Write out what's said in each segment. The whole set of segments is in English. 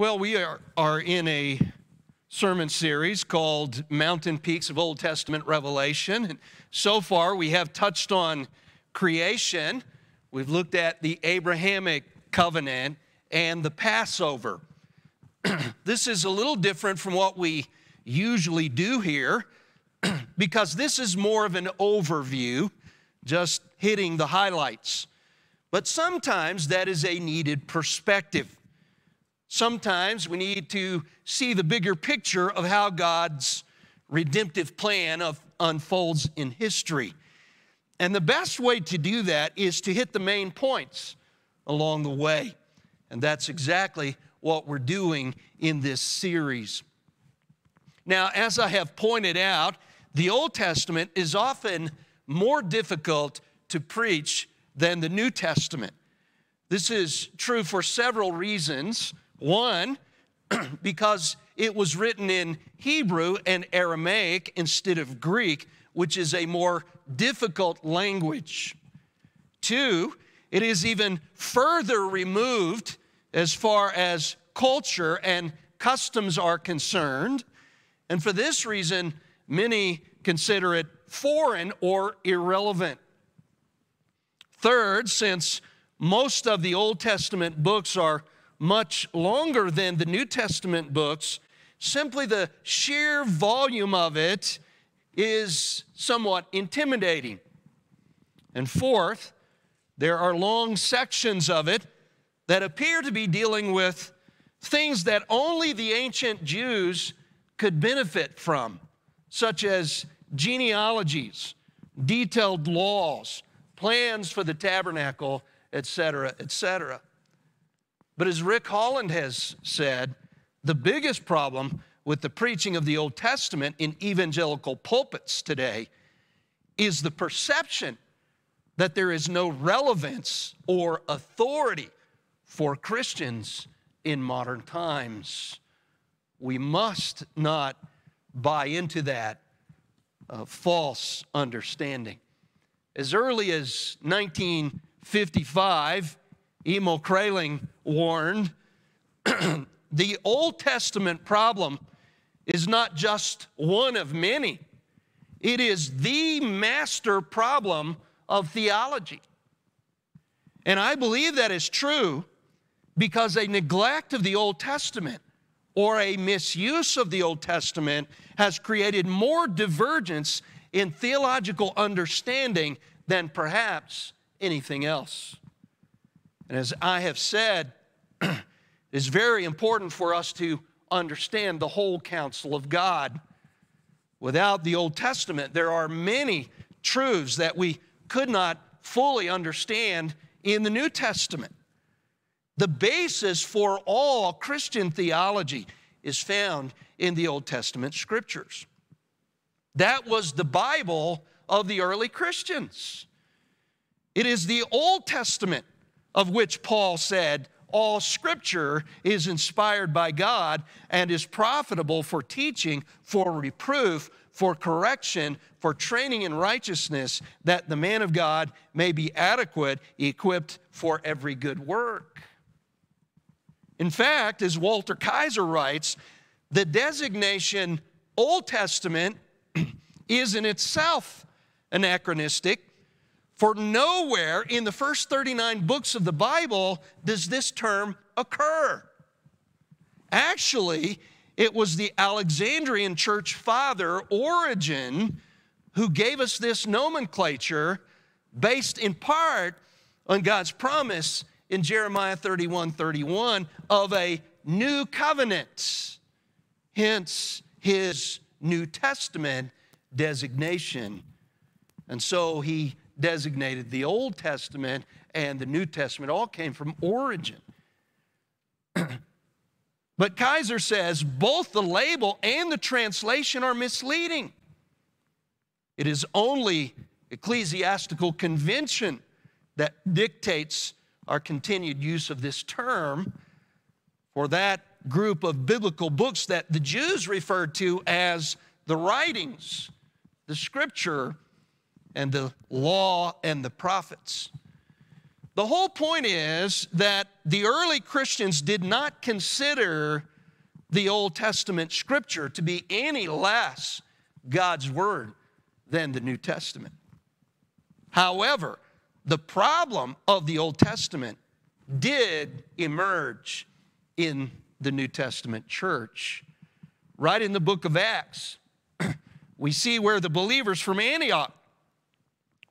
Well, we are, are in a sermon series called Mountain Peaks of Old Testament Revelation. And so far, we have touched on creation, we've looked at the Abrahamic covenant, and the Passover. this is a little different from what we usually do here because this is more of an overview, just hitting the highlights. But sometimes that is a needed perspective. Sometimes we need to see the bigger picture of how God's redemptive plan of, unfolds in history. And the best way to do that is to hit the main points along the way. And that's exactly what we're doing in this series. Now, as I have pointed out, the Old Testament is often more difficult to preach than the New Testament. This is true for several reasons. One, because it was written in Hebrew and Aramaic instead of Greek, which is a more difficult language. Two, it is even further removed as far as culture and customs are concerned. And for this reason, many consider it foreign or irrelevant. Third, since most of the Old Testament books are much longer than the New Testament books, simply the sheer volume of it is somewhat intimidating. And fourth, there are long sections of it that appear to be dealing with things that only the ancient Jews could benefit from, such as genealogies, detailed laws, plans for the tabernacle, etc., etc. But as Rick Holland has said, the biggest problem with the preaching of the Old Testament in evangelical pulpits today is the perception that there is no relevance or authority for Christians in modern times. We must not buy into that uh, false understanding. As early as 1955, Emil Kraeling warned, the Old Testament problem is not just one of many, it is the master problem of theology. And I believe that is true because a neglect of the Old Testament or a misuse of the Old Testament has created more divergence in theological understanding than perhaps anything else. And as I have said, it's very important for us to understand the whole counsel of God. Without the Old Testament, there are many truths that we could not fully understand in the New Testament. The basis for all Christian theology is found in the Old Testament scriptures. That was the Bible of the early Christians. It is the Old Testament of which Paul said, all scripture is inspired by God and is profitable for teaching, for reproof, for correction, for training in righteousness, that the man of God may be adequate, equipped for every good work. In fact, as Walter Kaiser writes, the designation Old Testament is in itself anachronistic for nowhere in the first 39 books of the Bible does this term occur. Actually, it was the Alexandrian church father, Origen, who gave us this nomenclature based in part on God's promise in Jeremiah 31 31 of a new covenant. Hence, his New Testament designation. And so he designated the Old Testament and the New Testament all came from Origen. but Kaiser says both the label and the translation are misleading. It is only ecclesiastical convention that dictates our continued use of this term for that group of biblical books that the Jews referred to as the writings, the scripture and the law and the prophets. The whole point is that the early Christians did not consider the Old Testament scripture to be any less God's word than the New Testament. However, the problem of the Old Testament did emerge in the New Testament church. Right in the book of Acts, we see where the believers from Antioch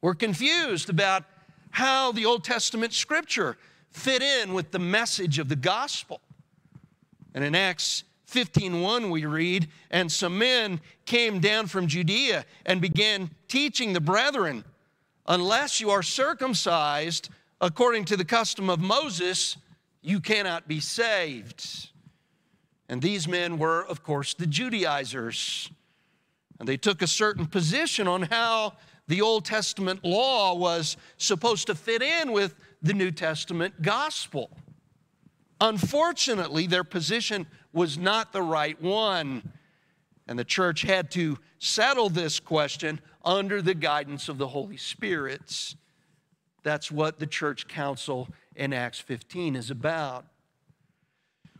were confused about how the Old Testament scripture fit in with the message of the gospel. And in Acts 15:1 we read, and some men came down from Judea and began teaching the brethren, unless you are circumcised according to the custom of Moses, you cannot be saved. And these men were, of course, the Judaizers. And they took a certain position on how the Old Testament law was supposed to fit in with the New Testament gospel. Unfortunately, their position was not the right one. And the church had to settle this question under the guidance of the Holy Spirit. That's what the church council in Acts 15 is about.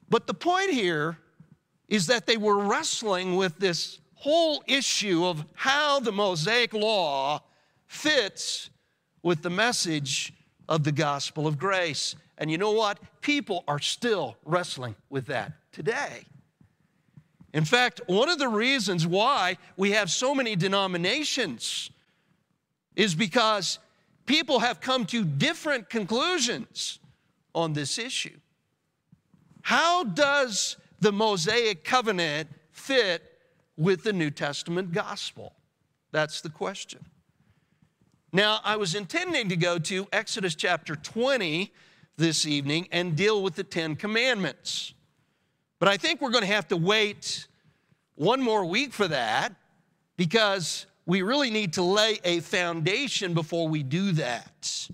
But the point here is that they were wrestling with this whole issue of how the Mosaic law fits with the message of the gospel of grace. And you know what? People are still wrestling with that today. In fact, one of the reasons why we have so many denominations is because people have come to different conclusions on this issue. How does the Mosaic covenant fit with the New Testament gospel? That's the question. Now, I was intending to go to Exodus chapter 20 this evening and deal with the Ten Commandments. But I think we're going to have to wait one more week for that because we really need to lay a foundation before we do that.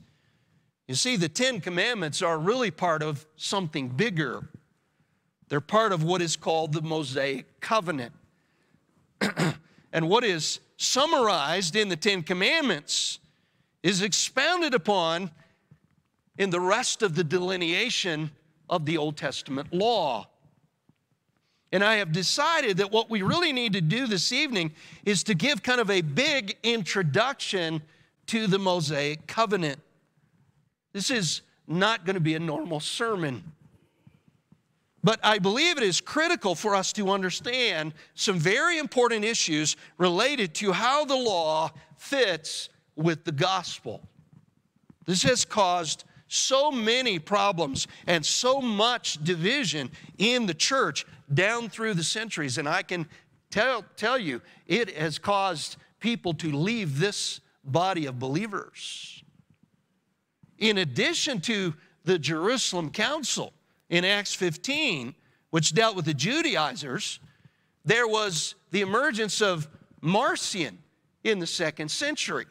You see, the Ten Commandments are really part of something bigger. They're part of what is called the Mosaic Covenant. and what is summarized in the Ten Commandments is expounded upon in the rest of the delineation of the Old Testament law. And I have decided that what we really need to do this evening is to give kind of a big introduction to the Mosaic covenant. This is not going to be a normal sermon. But I believe it is critical for us to understand some very important issues related to how the law fits with the gospel. This has caused so many problems and so much division in the church down through the centuries. And I can tell, tell you, it has caused people to leave this body of believers. In addition to the Jerusalem Council, in Acts 15, which dealt with the Judaizers, there was the emergence of Marcion in the second century.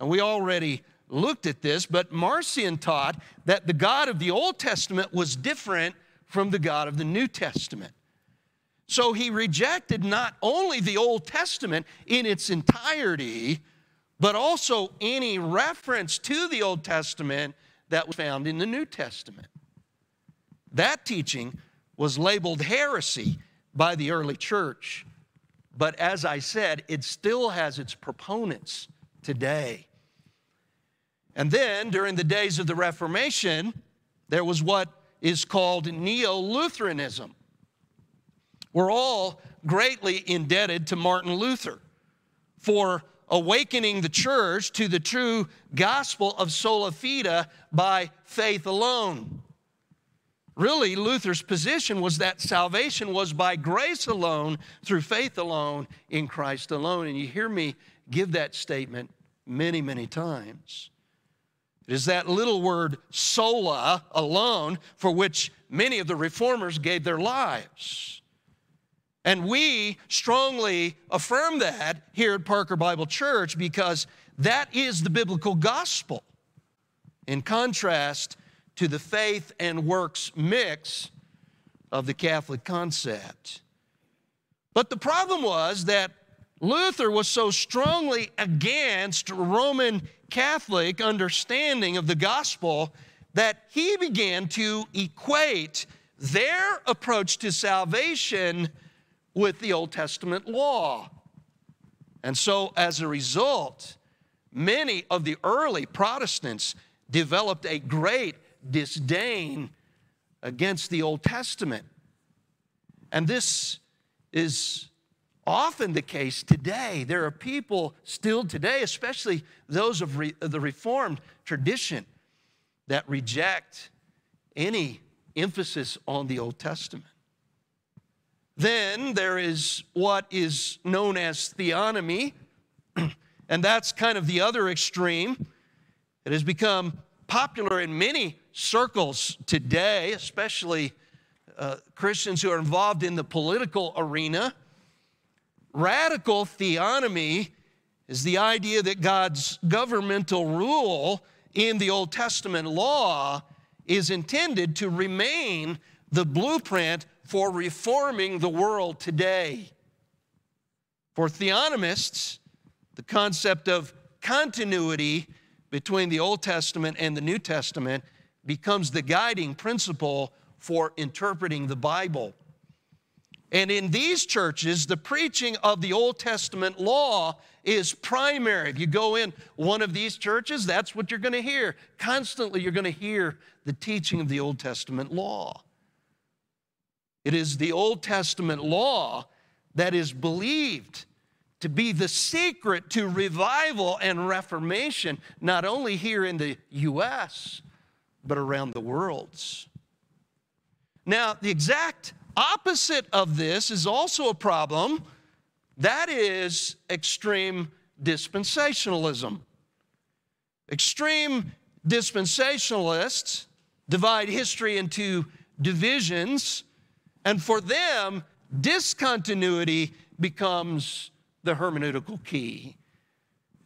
And we already looked at this, but Marcion taught that the God of the Old Testament was different from the God of the New Testament. So he rejected not only the Old Testament in its entirety, but also any reference to the Old Testament that was found in the New Testament. That teaching was labeled heresy by the early church. But as I said, it still has its proponents today. And then during the days of the Reformation, there was what is called Neo Lutheranism. We're all greatly indebted to Martin Luther for awakening the church to the true gospel of sola fide by faith alone. Really, Luther's position was that salvation was by grace alone, through faith alone, in Christ alone. And you hear me give that statement many, many times. It is that little word sola, alone, for which many of the reformers gave their lives. And we strongly affirm that here at Parker Bible Church because that is the biblical gospel. In contrast, to the faith and works mix of the Catholic concept. But the problem was that Luther was so strongly against Roman Catholic understanding of the gospel that he began to equate their approach to salvation with the Old Testament law. And so, as a result, many of the early Protestants developed a great disdain against the Old Testament. And this is often the case today. There are people still today, especially those of re- the Reformed tradition, that reject any emphasis on the Old Testament. Then there is what is known as theonomy, and that's kind of the other extreme. It has become popular in many circles today, especially uh, Christians who are involved in the political arena. Radical theonomy is the idea that God's governmental rule in the Old Testament law is intended to remain the blueprint for reforming the world today. For theonomists, the concept of continuity between the Old Testament and the New Testament becomes the guiding principle for interpreting the Bible. And in these churches, the preaching of the Old Testament law is primary. If you go in one of these churches, that's what you're going to hear. Constantly, you're going to hear the teaching of the Old Testament law. It is the Old Testament law that is believed to be the secret to revival and reformation, not only here in the U.S., but around the worlds. Now, the exact opposite of this is also a problem. That is extreme dispensationalism. Extreme dispensationalists divide history into divisions, and for them, discontinuity becomes the hermeneutical key.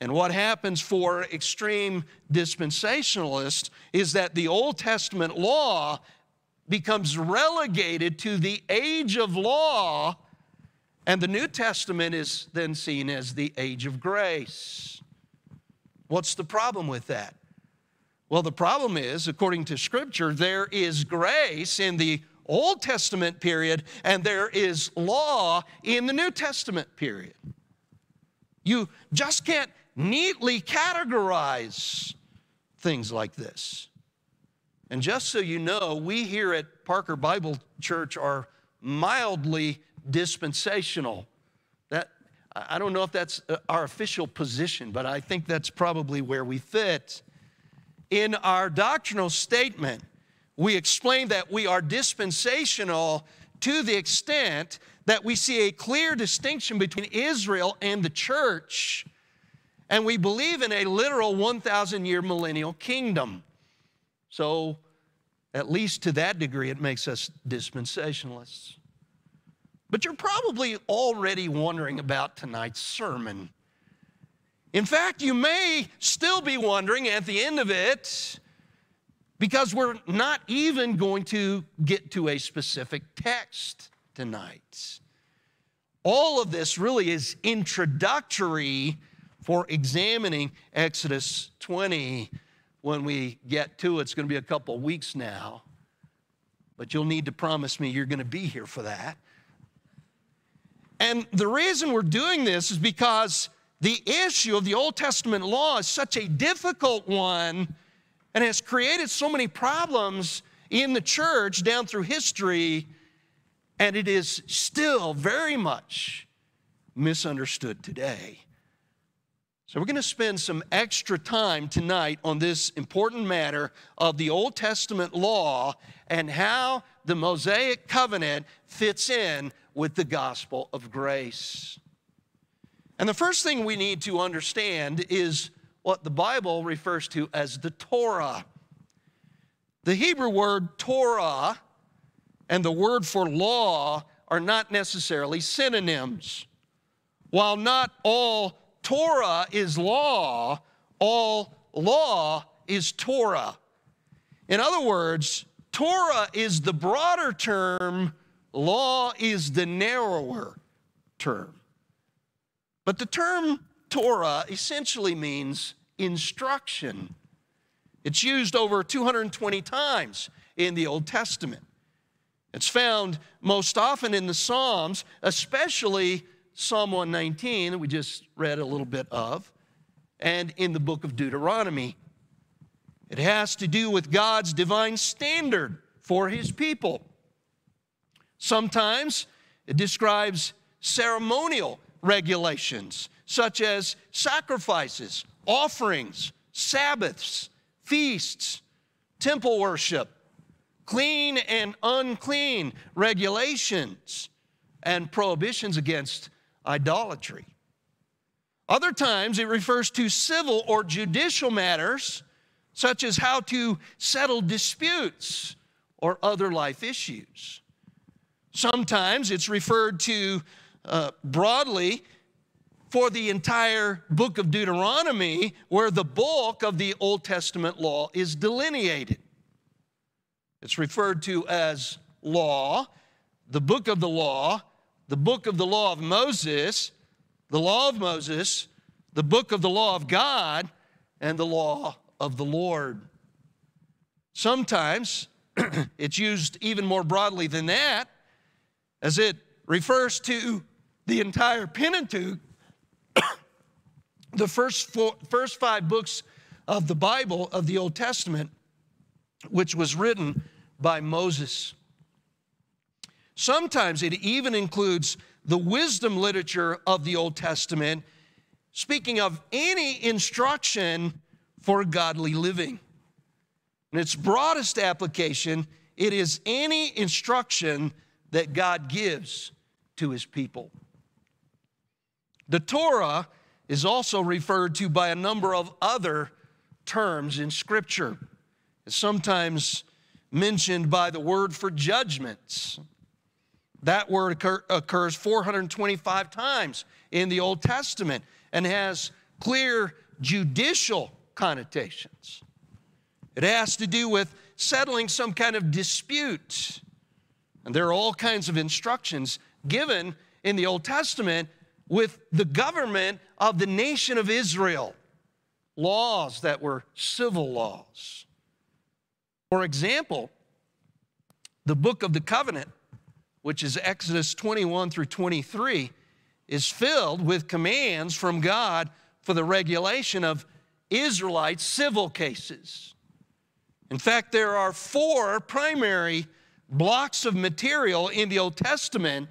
And what happens for extreme dispensationalists is that the Old Testament law becomes relegated to the age of law, and the New Testament is then seen as the age of grace. What's the problem with that? Well, the problem is, according to Scripture, there is grace in the Old Testament period and there is law in the New Testament period. You just can't neatly categorize things like this. And just so you know, we here at Parker Bible Church are mildly dispensational. That I don't know if that's uh, our official position, but I think that's probably where we fit. In our doctrinal statement, we explain that we are dispensational to the extent that we see a clear distinction between Israel and the church, and we believe in a literal 1,000 year millennial kingdom. So, at least to that degree, it makes us dispensationalists. But you're probably already wondering about tonight's sermon. In fact, you may still be wondering at the end of it, because we're not even going to get to a specific text tonight. All of this really is introductory for examining Exodus 20 when we get to it. It's going to be a couple weeks now, but you'll need to promise me you're going to be here for that. And the reason we're doing this is because the issue of the Old Testament law is such a difficult one and has created so many problems in the church down through history, and it is still very much misunderstood today. So, we're going to spend some extra time tonight on this important matter of the Old Testament law and how the Mosaic covenant fits in with the gospel of grace. And the first thing we need to understand is what the Bible refers to as the Torah. The Hebrew word Torah and the word for law are not necessarily synonyms. While not all Torah is law, all law is Torah. In other words, Torah is the broader term, law is the narrower term. But the term Torah essentially means instruction. It's used over 220 times in the Old Testament. It's found most often in the Psalms, especially Psalm 119 that we just read a little bit of, and in the book of Deuteronomy. It has to do with God's divine standard for his people. Sometimes it describes ceremonial regulations, such as sacrifices, offerings, Sabbaths, feasts, temple worship, clean and unclean regulations, and prohibitions against idolatry. Other times it refers to civil or judicial matters, such as how to settle disputes or other life issues. Sometimes it's referred to uh, broadly for the entire book of Deuteronomy, where the bulk of the Old Testament law is delineated. It's referred to as law, the book of the law, the book of the law of Moses, the law of Moses, the book of the law of God, and the law of the Lord. Sometimes it's used even more broadly than that, as it refers to the entire Pentateuch, the first, four, first five books of the Bible of the Old Testament, which was written by Moses. Sometimes it even includes the wisdom literature of the Old Testament, speaking of any instruction for godly living. In its broadest application, it is any instruction that God gives to his people. The Torah is also referred to by a number of other terms in Scripture. Sometimes mentioned by the word for judgments. That word occur, occurs 425 times in the Old Testament and has clear judicial connotations. It has to do with settling some kind of dispute. And there are all kinds of instructions given in the Old Testament with the government of the nation of Israel, laws that were civil laws. For example, the book of the covenant, which is Exodus 21 through 23, is filled with commands from God for the regulation of Israelite civil cases. In fact, there are four primary blocks of material in the Old Testament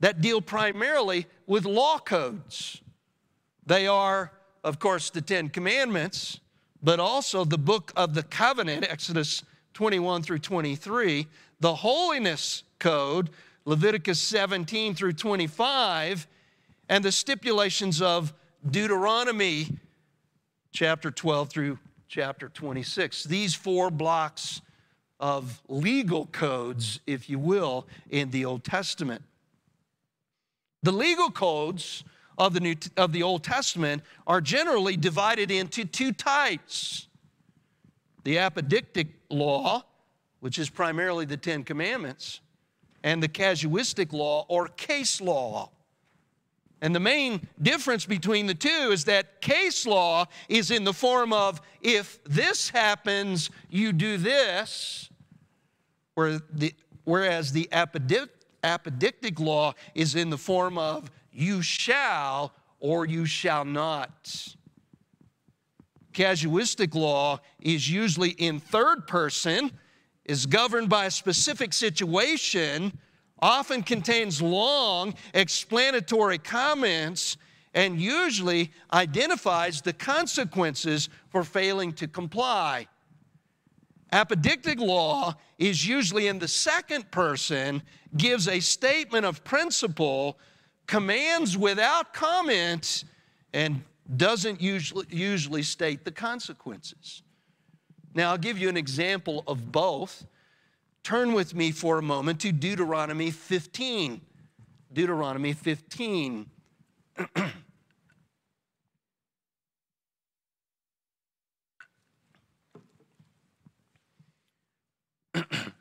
that deal primarily with law codes. They are, of course, the Ten Commandments, but also the book of the covenant, Exodus 21 through 23, the holiness code, Leviticus 17 through 25, and the stipulations of Deuteronomy chapter 12 through chapter 26. These four blocks of legal codes, if you will, in the Old Testament. The legal codes of the, New, of the Old Testament are generally divided into two types the apodictic law, which is primarily the Ten Commandments, and the casuistic law or case law. And the main difference between the two is that case law is in the form of if this happens, you do this, whereas the apodictic law is in the form of you shall or you shall not. Casuistic law is usually in third person, is governed by a specific situation, often contains long explanatory comments, and usually identifies the consequences for failing to comply. Apodictic law is usually in the second person, gives a statement of principle, commands without comment, and doesn't usually, usually state the consequences. Now, I'll give you an example of both. Turn with me for a moment to Deuteronomy 15. Deuteronomy 15.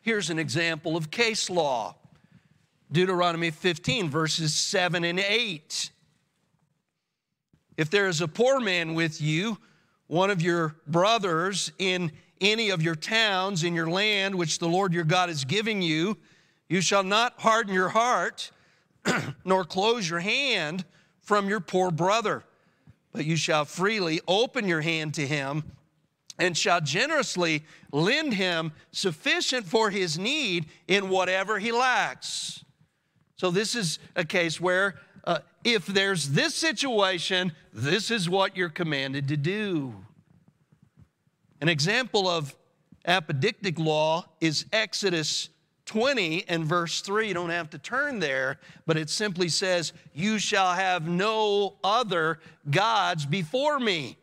Here's an example of case law Deuteronomy 15, verses 7 and 8. If there is a poor man with you, one of your brothers in any of your towns in your land which the Lord your God is giving you, you shall not harden your heart, nor close your hand from your poor brother, but you shall freely open your hand to him and shall generously lend him sufficient for his need in whatever he lacks. So, this is a case where uh, if there's this situation, this is what you're commanded to do. An example of apodictic law is Exodus 20 and verse 3. You don't have to turn there, but it simply says, You shall have no other gods before me.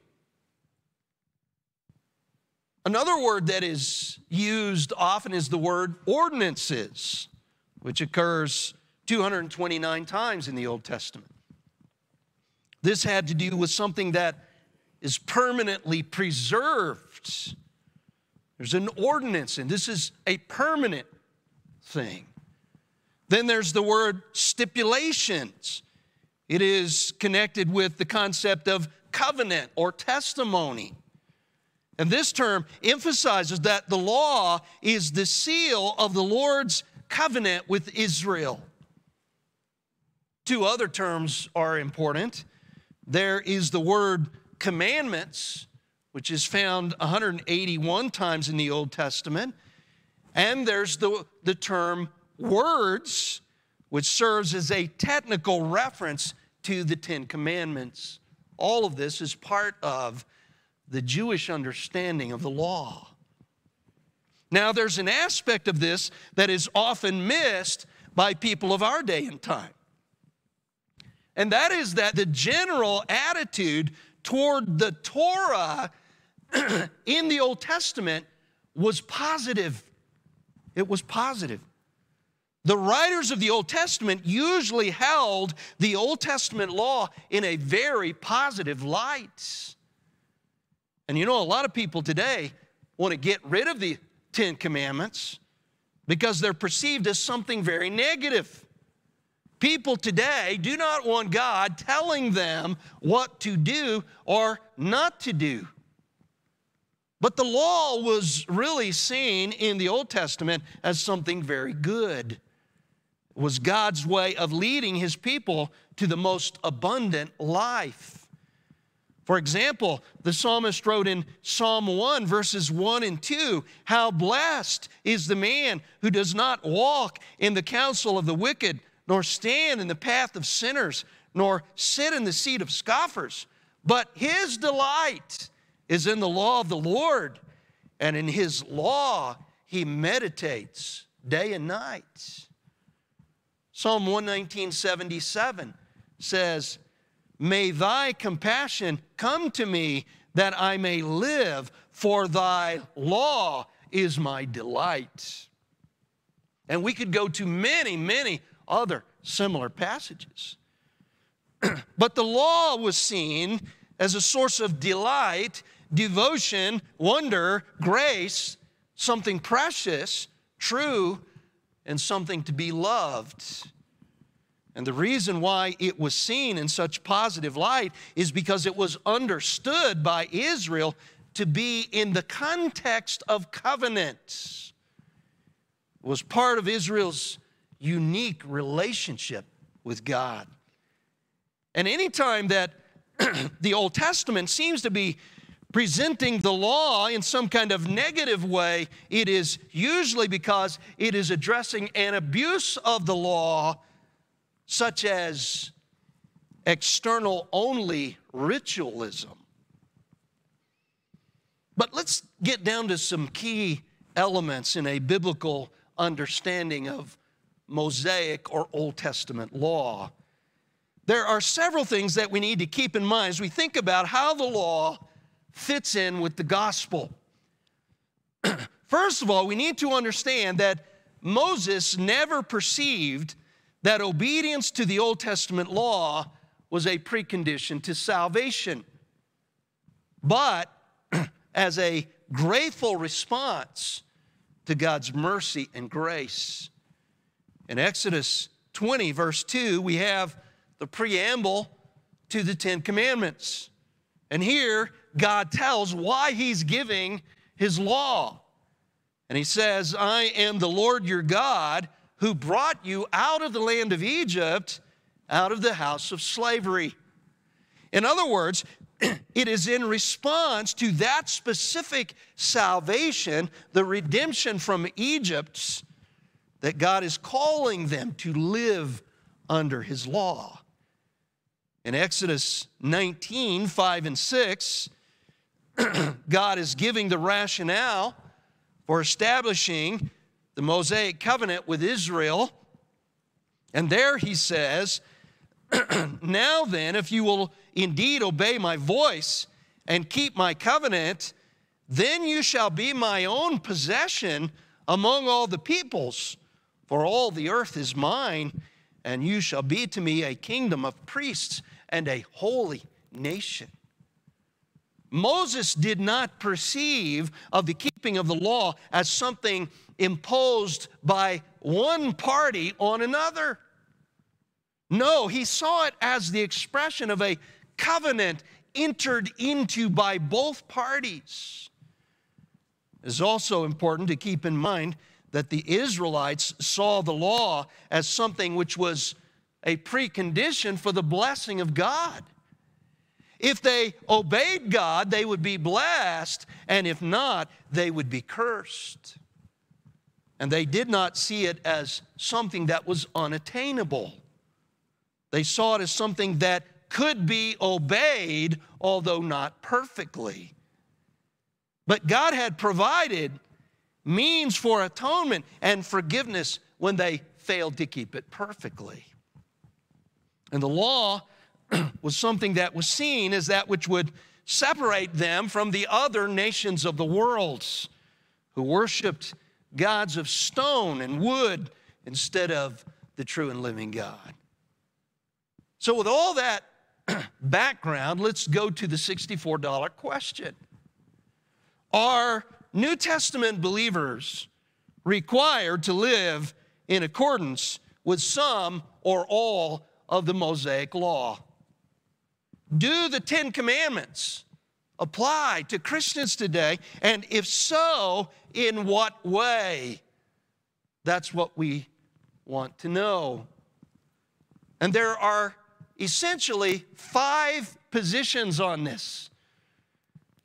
Another word that is used often is the word ordinances, which occurs 229 times in the Old Testament. This had to do with something that is permanently preserved. There's an ordinance, and this is a permanent thing. Then there's the word stipulations. It is connected with the concept of covenant or testimony. And this term emphasizes that the law is the seal of the Lord's covenant with Israel. Two other terms are important. There is the word commandments, which is found 181 times in the Old Testament. And there's the, the term words, which serves as a technical reference to the Ten Commandments. All of this is part of the Jewish understanding of the law. Now, there's an aspect of this that is often missed by people of our day and time. And that is that the general attitude toward the Torah in the Old Testament was positive. It was positive. The writers of the Old Testament usually held the Old Testament law in a very positive light. And you know, a lot of people today want to get rid of the Ten Commandments because they're perceived as something very negative. People today do not want God telling them what to do or not to do. But the law was really seen in the Old Testament as something very good. It was God's way of leading his people to the most abundant life. For example, the psalmist wrote in Psalm 1, verses 1 and 2 How blessed is the man who does not walk in the counsel of the wicked nor stand in the path of sinners, nor sit in the seat of scoffers. But his delight is in the law of the Lord, and in his law he meditates day and night. Psalm 119, 77 says, May thy compassion come to me that I may live, for thy law is my delight. And we could go to many, many other similar passages. but the law was seen as a source of delight, devotion, wonder, grace, something precious, true, and something to be loved. And the reason why it was seen in such positive light is because it was understood by Israel to be in the context of covenants. It was part of Israel's unique relationship with God. And anytime that the Old Testament seems to be presenting the law in some kind of negative way, it is usually because it is addressing an abuse of the law, such as external only ritualism. But let's get down to some key elements in a biblical understanding of Mosaic or Old Testament law. There are several things that we need to keep in mind as we think about how the law fits in with the gospel. First of all, we need to understand that Moses never perceived that obedience to the Old Testament law was a precondition to salvation, but as a grateful response to God's mercy and grace. In Exodus 20, verse 2, we have the preamble to the Ten Commandments. And here, God tells why He's giving His law. And He says, I am the Lord your God who brought you out of the land of Egypt, out of the house of slavery. In other words, it is in response to that specific salvation, the redemption from Egypt, that God is calling them to live under his law. In Exodus 19, 5 and 6, God is giving the rationale for establishing the Mosaic covenant with Israel. And there he says, Now then, if you will indeed obey my voice and keep my covenant, then you shall be my own possession among all the peoples, for all the earth is mine, and you shall be to me a kingdom of priests and a holy nation. Moses did not perceive of the keeping of the law as something imposed by one party on another. No, he saw it as the expression of a covenant entered into by both parties. It's also important to keep in mind that the Israelites saw the law as something which was a precondition for the blessing of God. If they obeyed God, they would be blessed, and if not, they would be cursed. And they did not see it as something that was unattainable. They saw it as something that could be obeyed, although not perfectly. But God had provided means for atonement and forgiveness when they failed to keep it perfectly. And the law was something that was seen as that which would separate them from the other nations of the world who worshiped gods of stone and wood instead of the true and living God. So, with all that background, let's go to the $64 question. Are New Testament believers required to live in accordance with some or all of the Mosaic Law? Do the Ten Commandments apply to Christians today? And if so, in what way? That's what we want to know. And there are essentially five positions on this.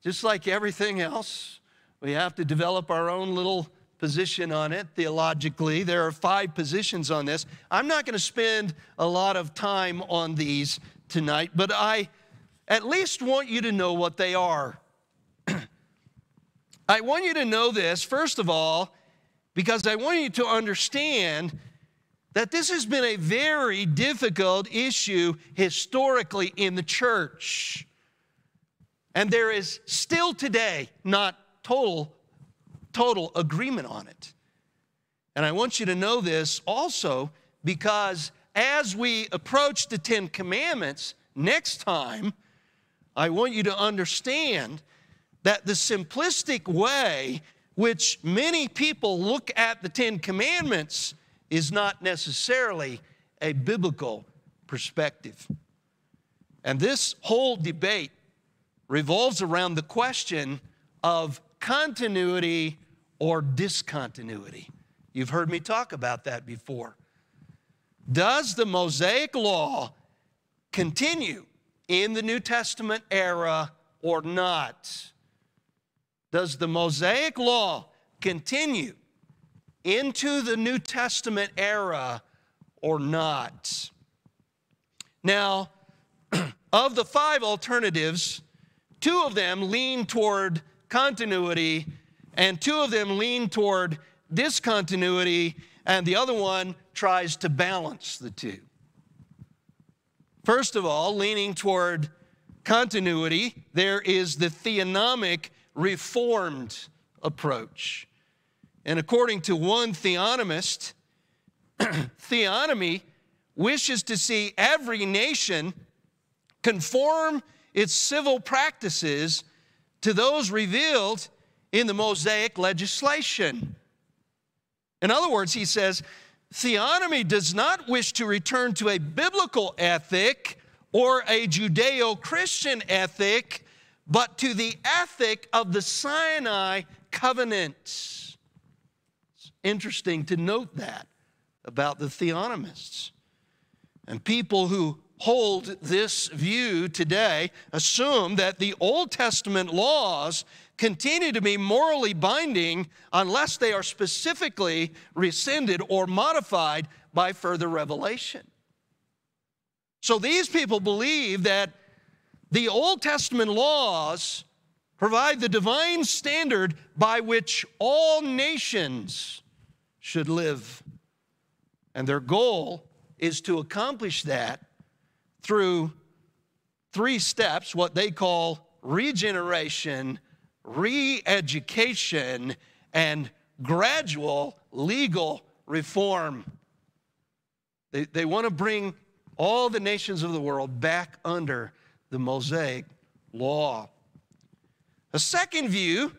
Just like everything else, we have to develop our own little position on it theologically. There are five positions on this. I'm not going to spend a lot of time on these tonight, but I at least want you to know what they are. I want you to know this, first of all, because I want you to understand that this has been a very difficult issue historically in the church. And there is still today not total, total agreement on it. And I want you to know this also because as we approach the Ten Commandments next time, I want you to understand that the simplistic way which many people look at the Ten Commandments is not necessarily a biblical perspective. And this whole debate revolves around the question of continuity or discontinuity. You've heard me talk about that before. Does the Mosaic Law continue in the New Testament era or not? Does the Mosaic Law continue into the New Testament era or not. Now, of the five alternatives, two of them lean toward continuity, and two of them lean toward discontinuity, and the other one tries to balance the two. First of all, leaning toward continuity, there is the theonomic reformed approach. And according to one theonomist, theonomy wishes to see every nation conform its civil practices to those revealed in the Mosaic legislation. In other words, he says, theonomy does not wish to return to a biblical ethic or a Judeo Christian ethic, but to the ethic of the Sinai covenant. It's interesting to note that about the theonomists. And people who hold this view today assume that the Old Testament laws continue to be morally binding unless they are specifically rescinded or modified by further revelation. So these people believe that the Old Testament laws provide the divine standard by which all nations should live. And their goal is to accomplish that through three steps what they call regeneration, re education, and gradual legal reform. They, they want to bring all the nations of the world back under the Mosaic law. A second view,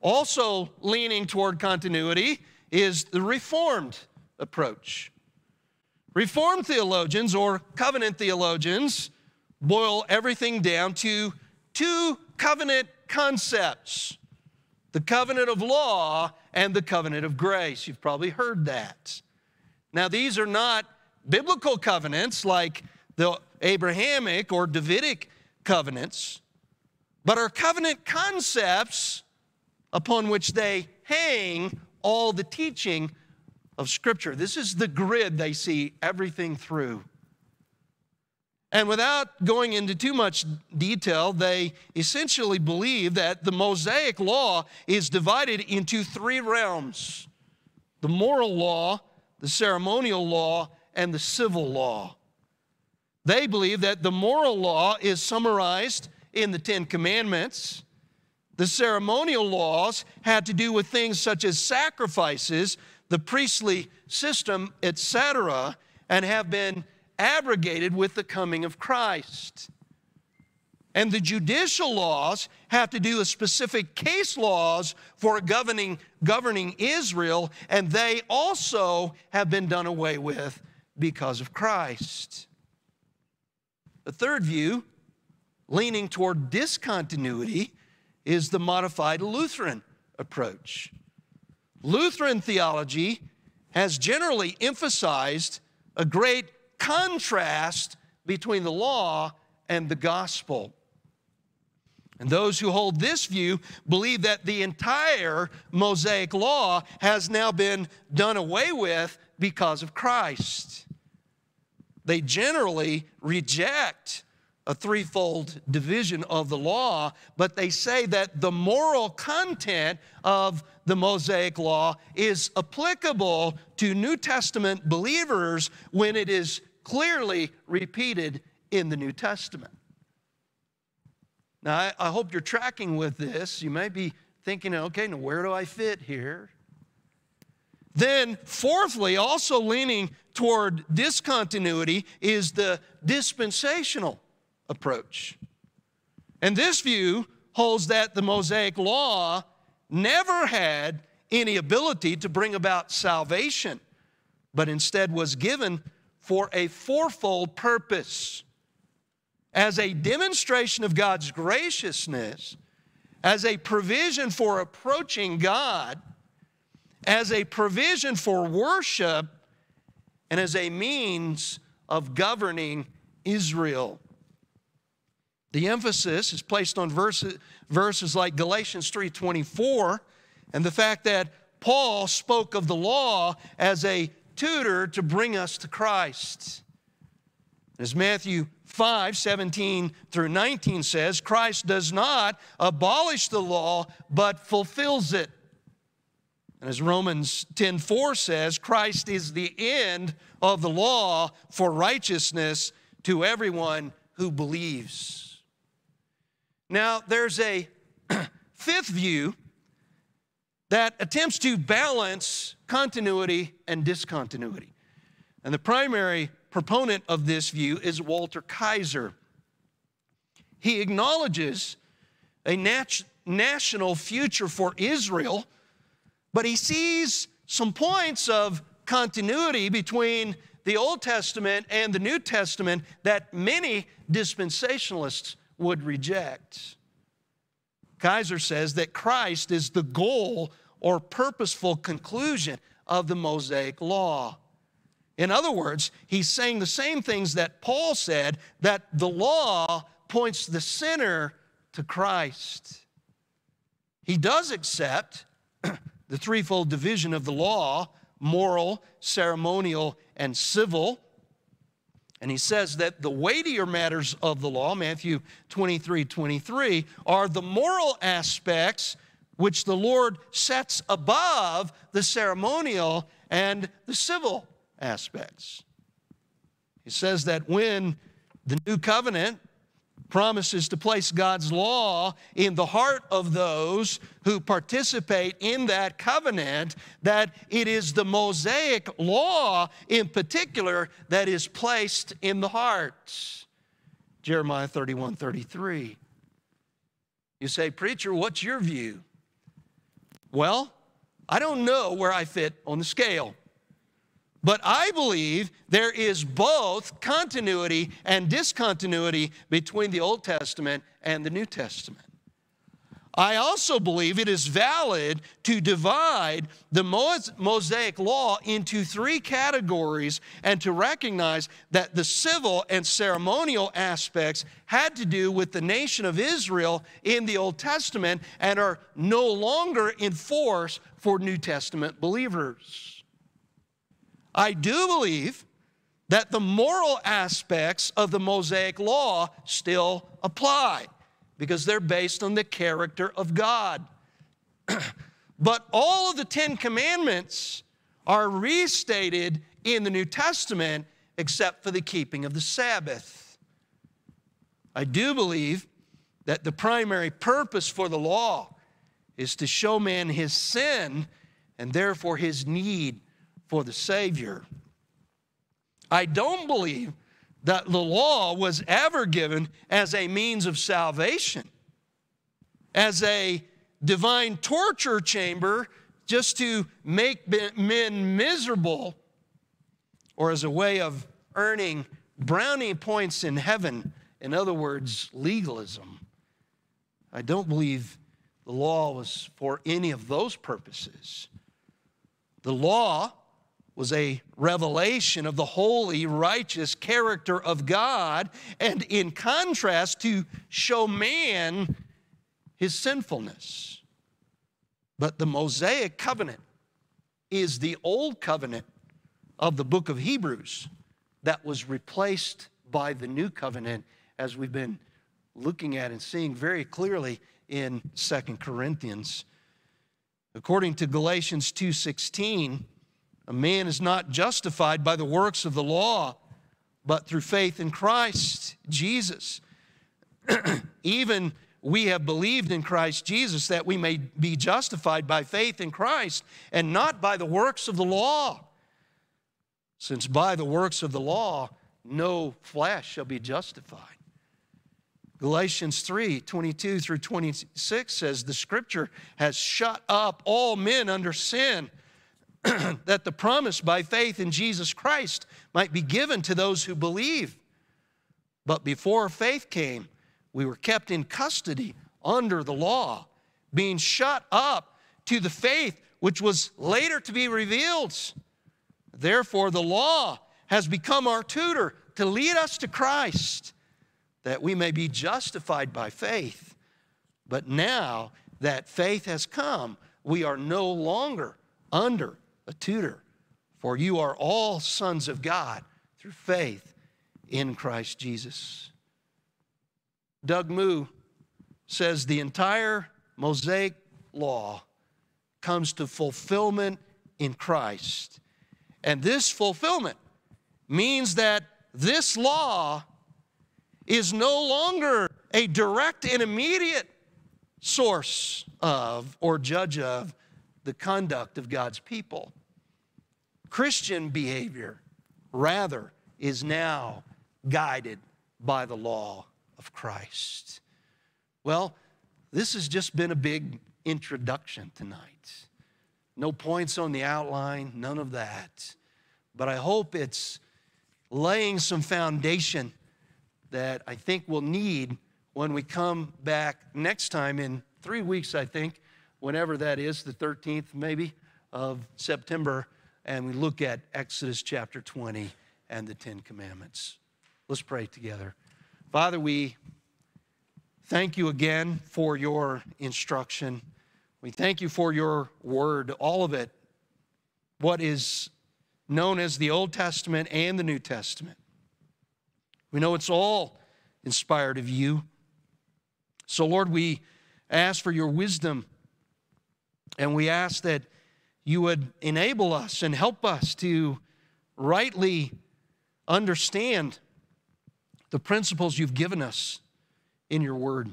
also leaning toward continuity, is the Reformed approach. Reformed theologians or covenant theologians boil everything down to two covenant concepts the covenant of law and the covenant of grace. You've probably heard that. Now, these are not biblical covenants like the Abrahamic or Davidic covenants, but are covenant concepts upon which they hang all the teaching of Scripture. This is the grid they see everything through. And without going into too much detail, they essentially believe that the Mosaic law is divided into three realms the moral law, the ceremonial law, and the civil law. They believe that the moral law is summarized in the Ten Commandments. The ceremonial laws had to do with things such as sacrifices, the priestly system, etc., and have been abrogated with the coming of Christ. And the judicial laws have to do with specific case laws for governing, governing Israel, and they also have been done away with because of Christ. The third view, leaning toward discontinuity, is the modified Lutheran approach. Lutheran theology has generally emphasized a great contrast between the law and the gospel. And those who hold this view believe that the entire Mosaic law has now been done away with because of Christ. They generally reject a threefold division of the law, but they say that the moral content of the Mosaic law is applicable to New Testament believers when it is clearly repeated in the New Testament. Now, I, I hope you're tracking with this. You may be thinking, okay, now where do I fit here? Then, fourthly, also leaning toward discontinuity is the dispensational approach. And this view holds that the Mosaic Law never had any ability to bring about salvation, but instead was given for a fourfold purpose as a demonstration of God's graciousness, as a provision for approaching God, as a provision for worship, and as a means of governing Israel. The emphasis is placed on verses, verses like Galatians 3:24 and the fact that Paul spoke of the law as a tutor to bring us to Christ. As Matthew 5 17 through 19 says, Christ does not abolish the law, but fulfills it. And as Romans 10 4 says, Christ is the end of the law for righteousness to everyone who believes. Now, there's a fifth view that attempts to balance continuity and discontinuity. And the primary proponent of this view is Walter Kaiser. He acknowledges a nat- national future for Israel, but he sees some points of continuity between the Old Testament and the New Testament that many dispensationalists would reject. Kaiser says that Christ is the goal or purposeful conclusion of the Mosaic law. In other words, he's saying the same things that Paul said that the law points the sinner to Christ. He does accept the threefold division of the law moral, ceremonial, and civil. And he says that the weightier matters of the law, Matthew 23 23, are the moral aspects which the Lord sets above the ceremonial and the civil aspects. He says that when the new covenant promises to place God's law in the heart of those who participate in that covenant, that it is the Mosaic law in particular that is placed in the hearts. Jeremiah 31 33. You say, Preacher, what's your view? Well, I don't know where I fit on the scale. But I believe there is both continuity and discontinuity between the Old Testament and the New Testament. I also believe it is valid to divide the Mosaic law into three categories and to recognize that the civil and ceremonial aspects had to do with the nation of Israel in the Old Testament and are no longer in force for New Testament believers. I do believe that the moral aspects of the Mosaic law still apply because they're based on the character of God. but all of the Ten Commandments are restated in the New Testament except for the keeping of the Sabbath. I do believe that the primary purpose for the law is to show man his sin and therefore his need for the Savior. I don't believe that the law was ever given as a means of salvation, as a divine torture chamber just to make men miserable, or as a way of earning brownie points in heaven. In other words, legalism. I don't believe the law was for any of those purposes. The law was a revelation of the holy, righteous character of God, and in contrast, to show man his sinfulness. But the Mosaic covenant is the old covenant of the book of Hebrews that was replaced by the new covenant, as we've been looking at and seeing very clearly in Second Corinthians. According to Galatians 2:16, a man is not justified by the works of the law, but through faith in Christ Jesus. Even we have believed in Christ Jesus that we may be justified by faith in Christ and not by the works of the law. Since by the works of the law, no flesh shall be justified. Galatians 3 22 through 26 says, The scripture has shut up all men under sin that the promise by faith in Jesus Christ might be given to those who believe. But before faith came, we were kept in custody under the law, being shut up to the faith which was later to be revealed. Therefore, the law has become our tutor to lead us to Christ, that we may be justified by faith. But now that faith has come, we are no longer under a tutor, for you are all sons of God through faith in Christ Jesus. Doug Moo says the entire Mosaic law comes to fulfillment in Christ. And this fulfillment means that this law is no longer a direct and immediate source of or judge of the conduct of God's people. Christian behavior, rather, is now guided by the law of Christ. Well, this has just been a big introduction tonight. No points on the outline, none of that. But I hope it's laying some foundation that I think we'll need when we come back next time in three weeks, I think, whenever that is, the 13th maybe of September, and we look at Exodus chapter 20 and the Ten Commandments. Let's pray together. Father, we thank you again for your instruction. We thank you for your word, all of it, what is known as the Old Testament and the New Testament. We know it's all inspired of you. So, Lord, we ask for your wisdom and we ask that you would enable us and help us to rightly understand the principles you've given us in your word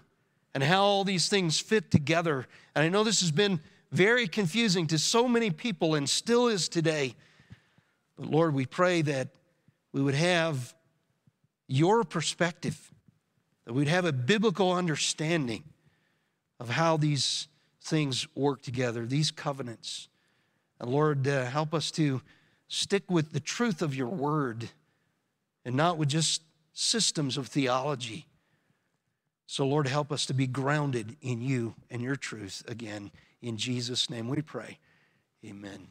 and how all these things fit together. And I know this has been very confusing to so many people and still is today. But Lord, we pray that we would have your perspective, that we'd have a biblical understanding of how these things work together, these covenants. And Lord, uh, help us to stick with the truth of your word and not with just systems of theology. So, Lord, help us to be grounded in you and your truth again. In Jesus' name we pray. Amen.